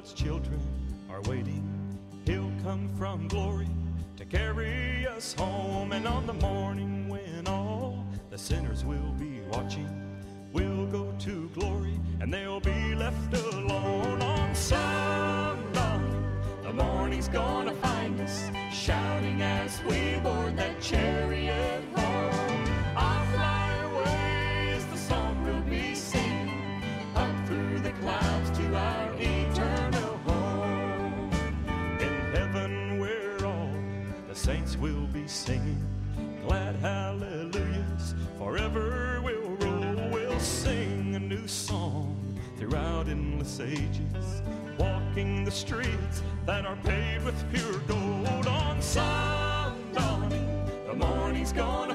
God's children are waiting. He'll come from glory to carry us home. And on the morning when all the sinners will be watching, we'll go to glory and they'll be left alone some dawning. The morning's gonna find us shouting as we board that chariot the saints will be singing glad hallelujahs forever we'll roll. We'll sing a new song throughout endless ages, walking the streets that are paved with pure gold some dawning. The morning's gonna